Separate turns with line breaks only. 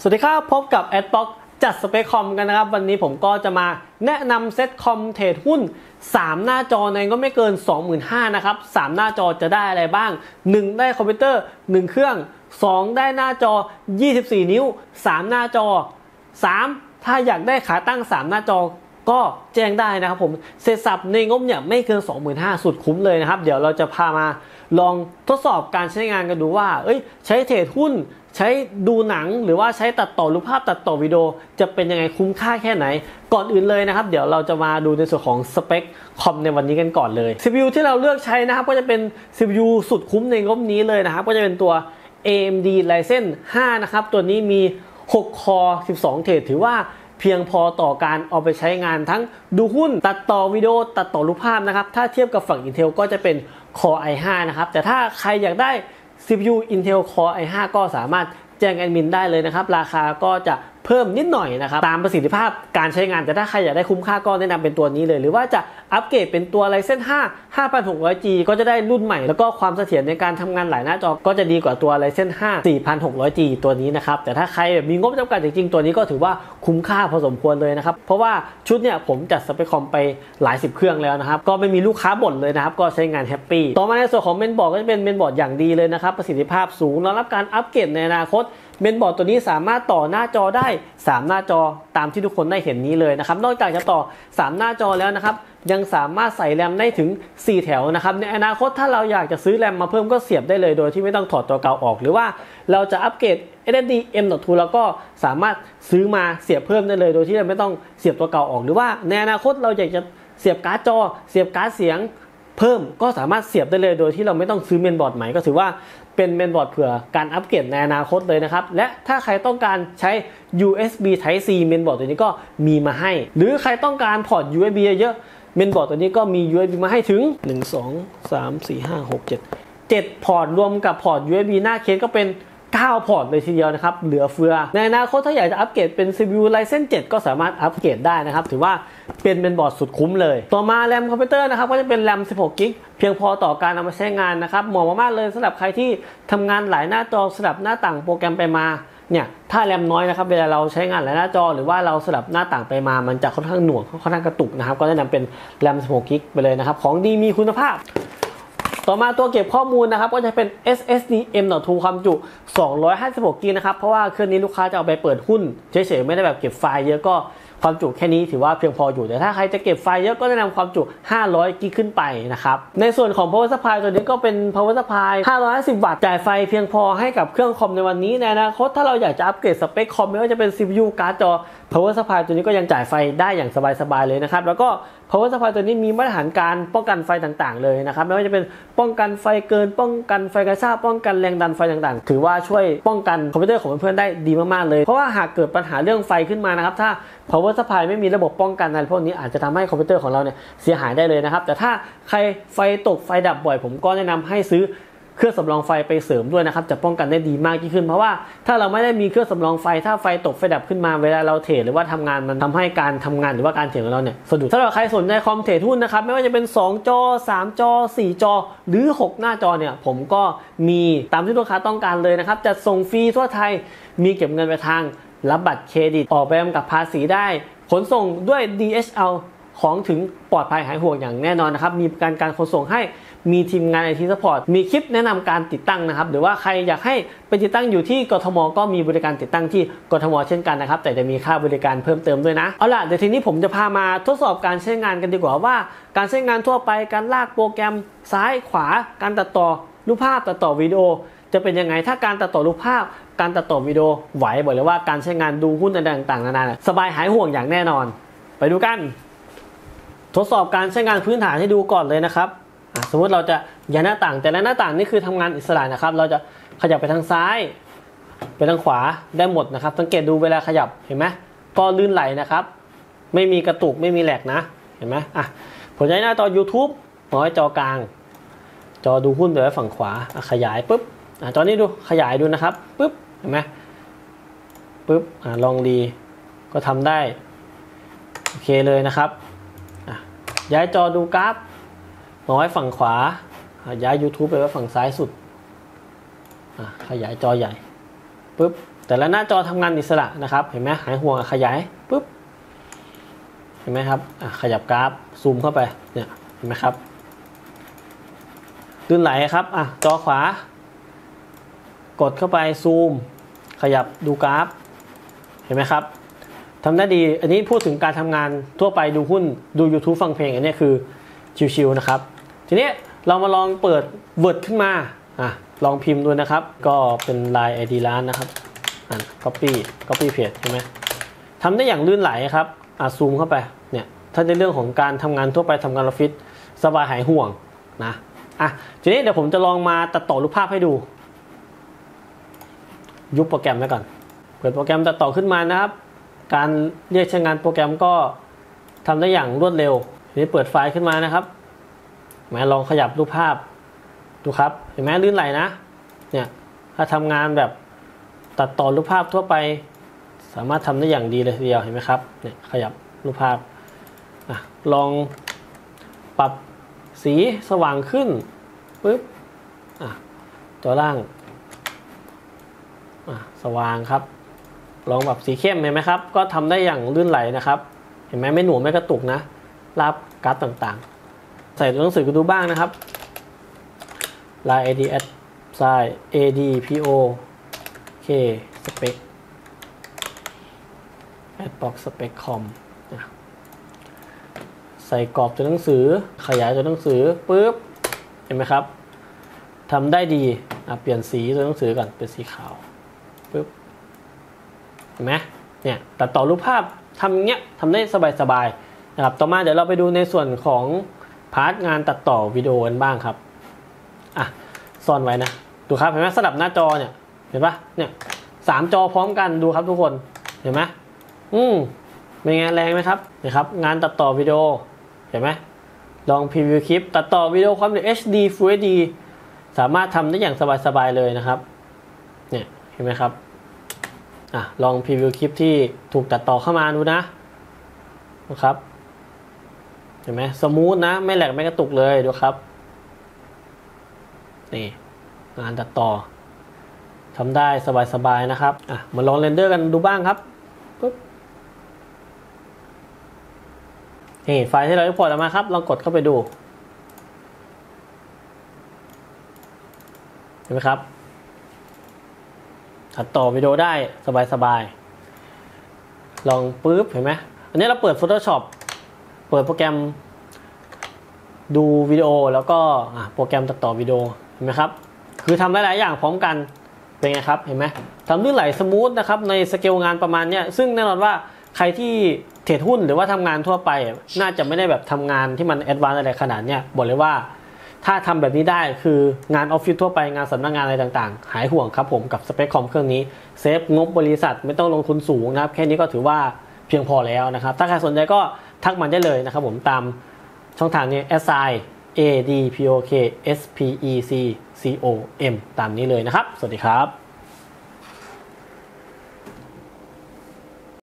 สวัสดีครับ พบกับ a d b o c k จัดสเปคคอมกันนะครับ วันนี้ผมก็จะมาแนะนำเซ็ตคอมเทรดหุ้น 3 หน้าจอในก็ไม่เกิน 25,000นะครับ 3 หน้าจอจะได้อะไรบ้าง 1 ได้คอมพิวเตอร์ 1 เครื่อง 2 ได้หน้าจอ 24 นิ้ว 3 หน้าจอ 3 ถ้าอยากได้ขาตั้ง 3 หน้าจอก็แจ้งได้นะครับผมเสร็จสรรพในงบเนี่ยไม่เกิน 25,000สุดคุ้มเลยนะครับ เดี๋ยวเราจะพามาลองทดสอบการใช้งานกันดูว่า เอ้ย ใช้เทรดหุ้นใช้ดูหนังหรือว่าใช้ตัดต่อรูปภาพตัดต่อวิดีโอ จะเป็นยังไงคุ้มค่าแค่ไหน ก่อนอื่นเลยนะครับ เดี๋ยวเราจะมาดูในส่วนของสเปคคอมในวันนี้กันก่อนเลย CPU ที่เราเลือกใช้นะครับ ก็จะเป็น CPU สุดคุ้มในงบนี้เลยนะครับ ก็จะเป็นตัว AMD Ryzen 5 นะครับ ตัวนี้มี 6 คอ 12 เทรดถือว่าเพียงพอต่อการเอาไปใช้งานทั้งดูหุ้นตัดต่อวิดีโอตัดต่อรูปภาพนะครับ ถ้าเทียบกับฝั่ง Intel ก็จะเป็น Core i5 นะครับ แต่ถ้าใครอยากได้ CPU Intel Core i5 ก็สามารถแจ้งแอดมินได้เลยนะครับ ราคาก็จะ เพิ่มนิดหน่อยนะครับตามประสิทธิภาพการใช้งานแต่ถ้าใครอยากได้คุ้มค่าก็แนะนำเป็นตัวนี้เลย หรือว่าจะอัปเกรดเป็นตัว Ryzen 5 5600G ก็จะได้รุ่นใหม่ แล้วก็ความเสถียรในการทำงานหลายหน้าจอก็จะดีกว่าตัว Ryzen 5 4600G ตัวนี้นะครับแต่ถ้าใครมีงบจำกัดจริงๆตัวนี้ก็ถือว่าคุ้มค่าพอสมควรเลยนะครับเพราะว่าชุดเนี่ยผมจัดสเปคคอมไปหลายสิบเครื่องแล้วนะครับก็ไม่มีลูกค้าบ่นเลยนะครับก็ใช้งาน happy ต่อมาในส่วนของเมนบอร์ดก็จะเป็นเมนบอร์ดอย่างดีเลยนะครับประสิทธิภาพสูงรองรับการอัปเกรดในอนาคต เมนบอร์ดตัวนี้สามารถต่อหน้าจอได้ 3 หน้าจอตามที่ทุกคนได้เห็นนี้เลยนะครับ นอกจากจะต่อ 3 หน้าจอแล้วนะครับ ยังสามารถใส่แรมได้ถึง 4 แถวนะครับ ในอนาคตถ้าเราอยากจะซื้อแรมมาเพิ่มก็เสียบได้เลยโดยที่ไม่ต้องถอดตัวเก่าออก หรือว่าเราจะอัปเกรด SSD M.2 แล้วก็สามารถซื้อมาเสียบเพิ่มได้เลย โดยที่เราไม่ต้องเสียบตัวเก่าออก หรือว่าในอนาคตเราอยากจะเสียบการ์ดจอ เสียบการ์ดเสียง เพิ่มก็สามารถเสียบได้เลยโดยที่เราไม่ต้องซื้อเมนบอร์ดใหม่ก็ถือว่าเป็นเมนบอร์ดเผื่อการอัปเกรดในอนาคตเลยนะครับ และถ้าใครต้องการใช้ USB Type C เมนบอร์ดตัวนี้ก็มีมาให้ หรือใครต้องการพอร์ต USB เยอะเมนบอร์ดตัวนี้ก็มี USB มาให้ถึง 1 2 3 4 5 6 7 7 พอร์ตรวมกับพอร์ต USB หน้าเคสก็เป็น 9 พอร์ตเลยทีเดียวนะครับ เหลือเฟือ ในอนาคตถ้าอยากจะอัปเกรดเป็น CPU Ryzen 7 ก็สามารถอัปเกรดได้นะครับ ถือว่าเป็นเป็นบอร์ดสุดคุ้มเลย ต่อมาแรมคอมพิวเตอร์นะครับ ก็จะเป็นแรม 16 กิกเพียงพอต่อการนำมาใช้งานนะครับ เหมาะมากๆเลยสำหรับใครที่ทำงานหลายหน้าจอสลับหน้าต่างโปรแกรมไปมาเนี่ยถ้าแรมน้อยนะครับเวลาเราใช้งานหลายหน้าจอ หรือว่าเราสลับหน้าต่างไปมามันจะค่อนข้างหน่วงค่อนข้างกระตุกนะครับก็แนะนำเป็นแรม 16 กิกไปเลยนะครับ ของดีมีคุณภาพ ต่อมาตัวเก็บข้อมูลนะครับก็จะเป็น SSD M.2 ความจุ 256 g นะครับ เพราะว่าเครื่องนี้ลูกค้าจะเอาไปเปิดหุ้นเฉยๆไม่ได้แบบเก็บไฟล์เยอะก็ความจุแค่นี้ถือว่าเพียงพออยู่ แต่ถ้าใครจะเก็บไฟล์เยอะก็แนะนำความจุ 500 g ขึ้นไปนะครับ ในส่วนของ power supply ตัวนี้ก็เป็น power supply 550 วัตต์จ่ายไฟเพียงพอให้กับเครื่องคอมในวันนี้ในอนาคตถ้าเราอยากจะอัปเกรดสเปคคอมไม่ว่าจะเป็น CPU การ์ดจอ power supply ตัวนี้ก็ยังจ่ายไฟได้อย่างสบายๆเลยนะครับแล้วก็ power supply ตัวนี้มีมาตรฐานการป้องกันไฟต่างๆเลยนะครับไม่ว่าจะเป็นป้องกันไฟเกิน ป้องกันไฟกระชากป้องกันแรงดันไฟต่างๆ ถือว่าช่วยป้องกันคอมพิวเตอร์ของเพื่อนๆได้ดีมากๆเลย เพราะว่าหากเกิดปัญหาเรื่องไฟขึ้นมานะครับถ้า power supply ไม่มีระบบป้องกันอะไรพวกนี้อาจจะทำให้คอมพิวเตอร์ของเราเนี่ยเสียหายได้เลยนะครับแต่ถ้าใครไฟตกไฟดับบ่อยผมก็แนะนำให้ซื้อ เครื่องสำรองไฟไปเสริมด้วยนะครับจะป้องกันได้ดีมากยิ่งขึ้น เพราะว่าถ้าเราไม่ได้มีเครื่องสำรองไฟถ้าไฟตกไฟดับขึ้นมาเวลาเราเทรดหรือว่าทำงานมันทำให้การทำงานหรือว่าการเทรดของเราเนี่ยสะดุดถ้าเราใครสนใจคอมเทรดหุ้นนะครับไม่ว่าจะเป็น 2 จอ 3 จอ 4 จอ หรือ 6 หน้าจอเนี่ยผมก็มีตามที่ลูกค้าต้องการเลยนะครับจะส่งฟรีทั่วไทยมีเก็บเงินไปทางรับบัตรเครดิตออกใบกำกับภาษีได้ ขนส่งด้วย DHL ของถึงปลอดภัยหายห่วงอย่างแน่นอนนะครับ มีการการขนส่งให้ มีทีมงานไอทีสปอร์ตมีคลิปแนะนำการติดตั้งนะครับ หรือว่าใครอยากให้ไปติดตั้งอยู่ที่กทม ก็มีบริการติดตั้งที่กทม เช่นกันนะครับ แต่จะมีค่าบริการเพิ่มเติมด้วยนะ เอาล่ะ เดี๋ยวทีนี้ผมจะพามาทดสอบการใช้งานกันดีกว่าว่า การใช้งานทั่วไป การลากโปรแกรมซ้ายขวา การตัดต่อรูปภาพตัดต่อวิดีโอ จะเป็นยังไง ถ้าการตัดต่อรูปภาพการตัดต่อวิดีโอไหวบอกเลยว่าการใช้งานดูหุ้นต่างๆนานาสบายหายห่วงอย่างแน่นอน ไปดูกัน ทดสอบการใช้งานพื้นฐานให้ดูก่อนเลยนะครับ สมมติเราจะย้ายหน้าต่าง แต่ละหน้าต่างนี่คือทำงานอิสระนะครับ เราจะขยับไปทางซ้าย ไปทางขวาได้หมดนะครับ สังเกตดูเวลาขยับเห็นไหมก็ลื่นไหลนะครับ ไม่มีกระตุกไม่มีแหลกนะเห็นไหมอะผมย้ายหน้าจอ YouTube มาไว้จอกลาง จอดูหุ้นไปไว้ฝั่งขวาขยายปุ๊บอะจอนี้ดูขยายดูนะครับปุ๊บเห็นไหมปุ๊บอะลองดีก็ทำได้โอเคเลยนะครับย้ายจอดูกราฟ มาไว้ฝั่งขวา ย้าย YouTube ไปไว้ฝั่งซ้ายสุด ขยายจอใหญ่ปุ๊บแต่ละหน้าจอทำงานอิสระนะครับ เห็นไหมหายห่วงขยายปุ๊บเห็นไหมครับขยับกราฟซูมเข้าไปเนี่ยเห็นไหมครับลื่นไหลครับอะจอขวา กดเข้าไปซูม ขยับดูกราฟ เห็นไหมครับทำได้ดี อันนี้พูดถึงการทำงานทั่วไปดูหุ้นดู YouTube ฟังเพลงอันนี้คือชิวๆนะครับ ทีนี้เรามาลองเปิด Word ขึ้นมาอะลองพิมพ์ดูนะครับ ก็เป็น Line ID ร้านนะครับอะ copy copy paste ใช่ไหมทำได้อย่างลื่นไหลครับอะซูมเข้าไปเนี่ยถ้าในเรื่องของการทำงานทั่วไปทำงานออฟฟิศสบายหายห่วงนะอะทีนี้เดี๋ยวผมจะลองมาตัดต่อรูปภาพให้ดู ยุบโปรแกรมไว้ก่อน เปิดโปรแกรมตัดต่อขึ้นมานะครับ การเรียกใช้งานโปรแกรมก็ทำได้อย่างรวดเร็วทีนี้เปิดไฟล์ขึ้นมานะครับ แม้ลองขยับรูปภาพดูครับ เห็นไหมลื่นไหลนะ เนี่ย ถ้าทำงานแบบตัดต่อรูปภาพทั่วไป สามารถทำได้อย่างดีเลยทีเดียว เห็นไหมครับ เนี่ย ขยับรูปภาพอลองปรับสีสว่างขึ้นปุ๊บอะตัวล่างอะสว่างครับ ลองแบบสีเข้มเห็นไหมครับ ก็ทำได้อย่างลื่นไหลนะครับ เห็นไหมไม่หน่วงไม่กระตุกนะรับการ์ดต่างๆ ใส่ตัวหนังสือกันดูบ้างนะครับ line ad at side ad po k spec ad box spec com ใส่กรอบตัวหนังสือ ขยายตัวหนังสือปุ๊บ เห็นไหมครับทำได้ดีเปลี่ยนสีตัวหนังสือก่อนเป็นสีขาวปุ๊บเห็นไหมเนี่ยตัดต่อรูปภาพทำเงี้ยทำได้สบายๆนะครับต่อมาเดี๋ยวเราไปดูในส่วนของ พาร์ทงานตัดต่อวิดีโอกันบ้างครับอะซ่อนไว้นะ ดูครับเห็นไหมสลับหน้าจอเนี่ยเห็นปะเนี่ยสามจอพร้อมกันดูครับทุกคนเห็นไหมอืมเป็นไงแรงไหมครับนะครับ งานตัดต่อวิดีโอเห็นไหมลอง preview คลิป ตัดต่อวิดีโอความเร็ว HD Full HD สามารถทำได้อย่างสบายๆเลยนะครับเนี่ยเห็นไหมครับอะลอง preview คลิปที่ถูกตัดต่อเข้ามาดูนะนะครับ เห็นไหม smooth นะ ไม่ lag ไม่กระตุกเลยดูครับ นี่งานตัดต่อทำได้สบายๆนะครับ อะ มาลอง render กันดูบ้างครับปุ๊บนี่ไฟล์ที่เราได้ export ออกมาครับ ลองกดเข้าไปดู เห็นไหมครับ ตัดต่อวิดีโอได้สบายๆ ลองปุ๊บ เห็นไหม อันนี้เราเปิด Photoshop เปิดโปรแกรมดูวิดีโอแล้วก็โปรแกรมตัดต่อวิดีโอเห็นไหมครับ คือทำได้หลายอย่างพร้อมกันเป็นไงครับเห็นไหมทำลื่นไหล smooth นะครับในสเกลงานประมาณนี้ซึ่งแน่นอนว่าใครที่เทรดหุ้นหรือว่าทำงานทั่วไป น่าจะไม่ได้แบบทำงานที่มัน advance อะไรขนาดเนี้ยบอกเลยว่า ถ้าทำแบบนี้ได้คืองานออฟฟิศทั่วไปงานสำนักงานอะไรต่างๆ หายห่วงครับผมกับสเปคคอมเครื่องนี้ save งบบริษัทไม่ต้องลงทุนสูงนะครับ แค่นี้ก็ถือว่าเพียงพอแล้วนะครับ ถ้าใครสนใจก็ ทักมาได้เลยนะครับผมตามช่องทางนี้ s i a d p o k s p e c c o m ตามนี้เลยนะครับ สวัสดีครับ